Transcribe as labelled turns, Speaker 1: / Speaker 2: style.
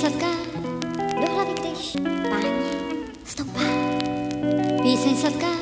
Speaker 1: Sladká do hlavy, když páně stoupá. Píseň sladká